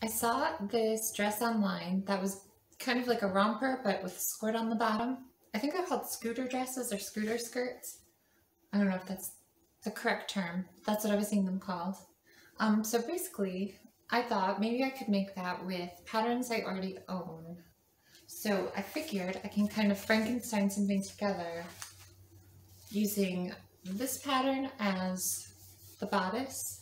I saw this dress online that was kind of like a romper, but with a skirt on the bottom. I think they're called scooter dresses or scooter skirts. I don't know if that's the correct term. That's what I was seeing them called. Um, so basically, I thought maybe I could make that with patterns I already own. So I figured I can kind of Frankenstein something together using this pattern as the bodice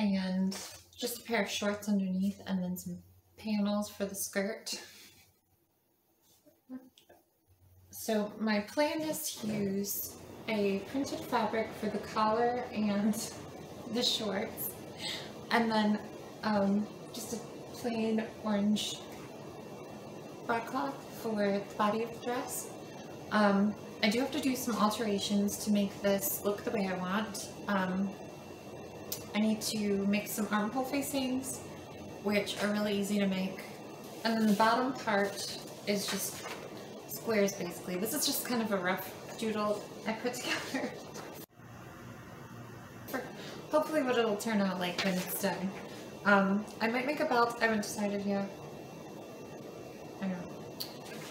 and just a pair of shorts underneath and then some panels for the skirt. So my plan is to use a printed fabric for the collar and the shorts and then um, just a plain orange broadcloth for the body of the dress. Um, I do have to do some alterations to make this look the way I want. Um, I need to make some armhole facings, which are really easy to make. And then the bottom part is just squares basically. This is just kind of a rough doodle I put together. For hopefully what it'll turn out like when it's done. Um, I might make a belt, I haven't decided yet. I don't know.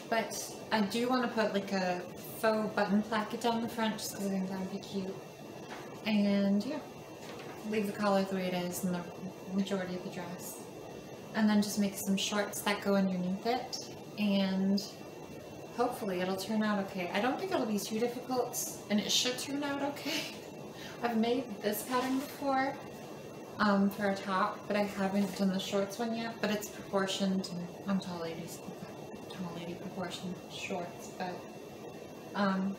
But I do want to put like a faux button placket down the front just because I think that would be cute. And yeah leave the collar the way it is in the majority of the dress. And then just make some shorts that go underneath it. And hopefully it'll turn out okay. I don't think it'll be too difficult, and it should turn out okay. I've made this pattern before um, for a top, but I haven't done the shorts one yet, but it's proportioned. I'm tall ladies, tall lady proportioned shorts, but um,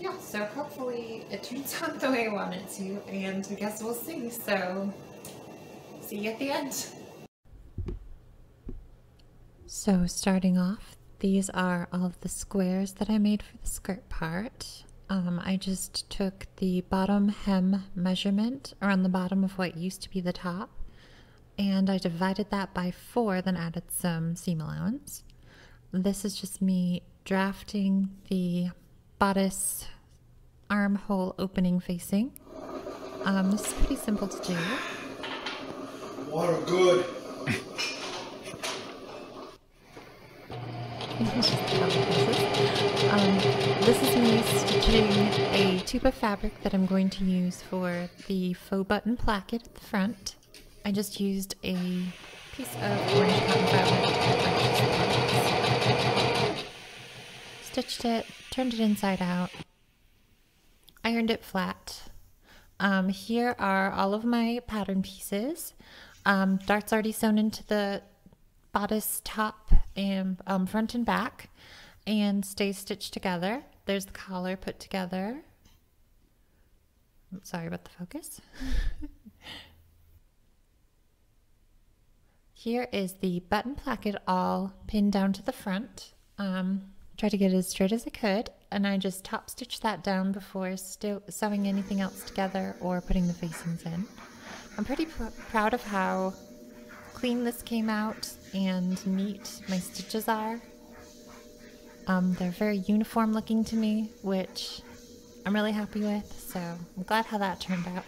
yeah, so hopefully it turns out the way I want it to, and I guess we'll see. So, see you at the end. So starting off, these are all of the squares that I made for the skirt part. Um, I just took the bottom hem measurement around the bottom of what used to be the top, and I divided that by four, then added some seam allowance. This is just me drafting the bodice armhole opening facing. Um, this is pretty simple to do. Water good. um, this is me stitching a tube of fabric that I'm going to use for the faux button placket at the front. I just used a piece of orange cotton fabric. Stitched it, turned it inside out, ironed it flat. Um, here are all of my pattern pieces. Um, darts already sewn into the bodice top and um, front and back and stay stitched together. There's the collar put together. Sorry about the focus. Here is the button placket all pinned down to the front. Um, try to get it as straight as I could and I just top stitch that down before sewing anything else together or putting the facings in. I'm pretty pr proud of how clean this came out and neat my stitches are. Um, they're very uniform looking to me, which I'm really happy with, so I'm glad how that turned out.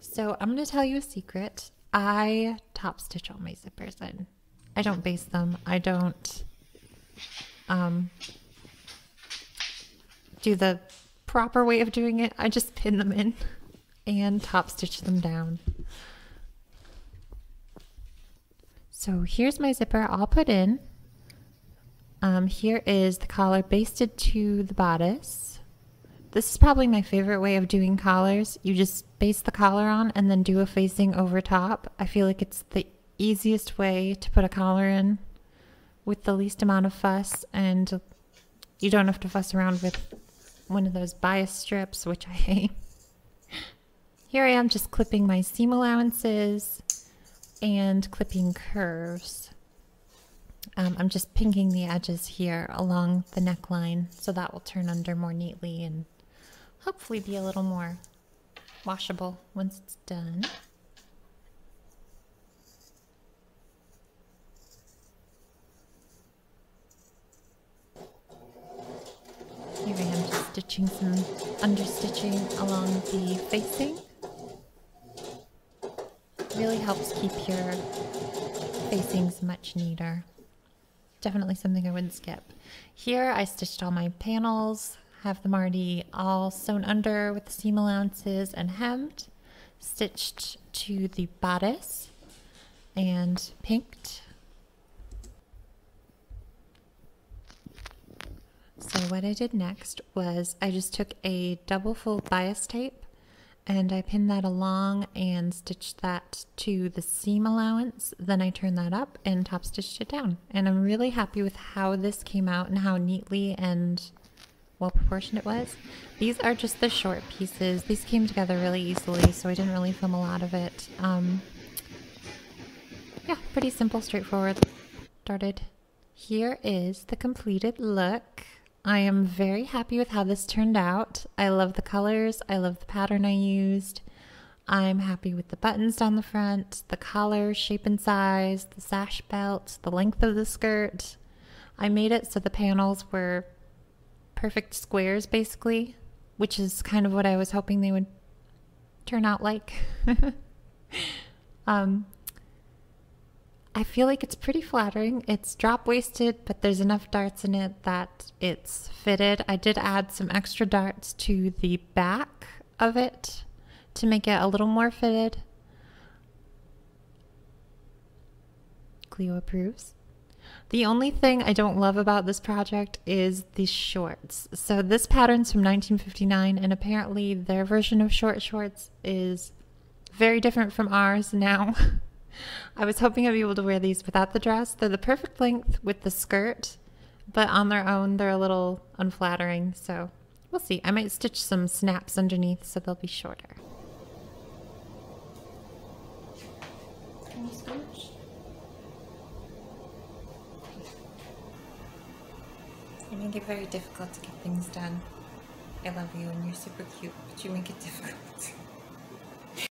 So I'm going to tell you a secret. I top stitch all my zippers in. I don't baste them. I don't um, do the proper way of doing it. I just pin them in and top stitch them down. So here's my zipper all put in. Um, here is the collar basted to the bodice. This is probably my favorite way of doing collars. You just baste the collar on and then do a facing over top. I feel like it's the easiest way to put a collar in with the least amount of fuss and you don't have to fuss around with one of those bias strips, which I hate. Here I am just clipping my seam allowances and clipping curves. Um, I'm just pinking the edges here along the neckline so that will turn under more neatly and hopefully be a little more washable once it's done. Here I am just stitching some understitching along the facing. Really helps keep your facings much neater. Definitely something I wouldn't skip. Here I stitched all my panels, have them already all sewn under with seam allowances and hemmed, stitched to the bodice and pinked. So what I did next was I just took a double fold bias tape and I pinned that along and stitched that to the seam allowance. Then I turned that up and top stitched it down. And I'm really happy with how this came out and how neatly and well proportioned it was. These are just the short pieces. These came together really easily, so I didn't really film a lot of it. Um, yeah, pretty simple, straightforward. Started. Here is the completed look. I am very happy with how this turned out. I love the colors. I love the pattern I used. I'm happy with the buttons down the front, the collar, shape and size, the sash belt, the length of the skirt. I made it so the panels were perfect squares basically, which is kind of what I was hoping they would turn out like. um, I feel like it's pretty flattering. It's drop waisted, but there's enough darts in it that it's fitted. I did add some extra darts to the back of it to make it a little more fitted. Cleo approves. The only thing I don't love about this project is the shorts. So this pattern's from 1959 and apparently their version of short shorts is very different from ours now. I was hoping I'd be able to wear these without the dress. They're the perfect length with the skirt, but on their own, they're a little unflattering. So we'll see. I might stitch some snaps underneath so they'll be shorter. You make it very difficult to get things done. I love you and you're super cute, but you make it difficult.